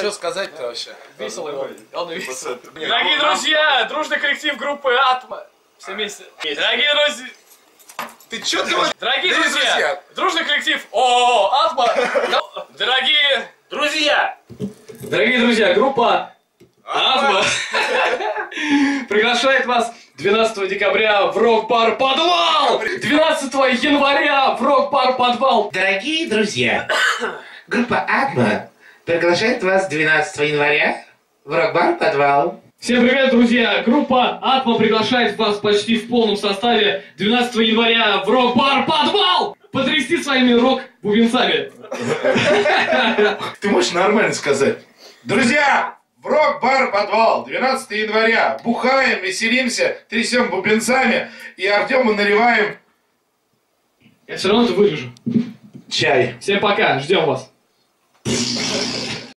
Что сказать-то вообще? Весело его. Он весело. Дорогие друзья, дружный коллектив группы Атма. Все вместе. Дорогие друзья, Ты чё думаешь? дорогие Дорогие друзья, друзья. дружный коллектив ООО Атма. Дорогие Друзья! Дорогие друзья, группа Атма приглашает вас 12 декабря в рок-бар «Подвал», 12 января в рок-бар «Подвал». Дорогие друзья, группа Атма приглашает вас 12 января в рок-бар «Подвал». Всем привет, друзья! Группа Атма приглашает вас почти в полном составе 12 января в рок-бар «Подвал» потрясти своими рок-бубенцами. Ты можешь нормально сказать? Друзья, в рок-бар «Подвал» 12 января. Бухаем, веселимся, трясем бубенцами и Артему наливаем Я все равно это вырежу. чай. Всем пока, ждем вас.